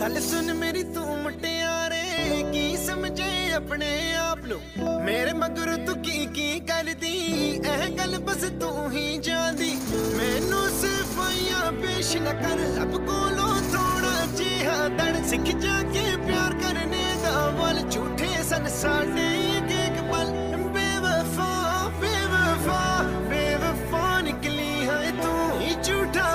ਗੱਲ ਸੁਣ ਮੇਰੀ ਤੂੰ ਮੁਟਿਆਰੇ ਕੀ ਸਮਝੇ ਆਪਣੇ ਆਪ ਨੂੰ ਮੇਰੇ ਮਗਰ ਤੂੰ ਕੀ ਕੀ ਕਰਦੀ कोशिश न कर लब कोलो थोड़ा जिहा दड़ सीख जाके प्यार करने का बल, झूठे सन साडे एक एक पल। बेवफा बेवफा बेवफा निकली है तू। ही झूठा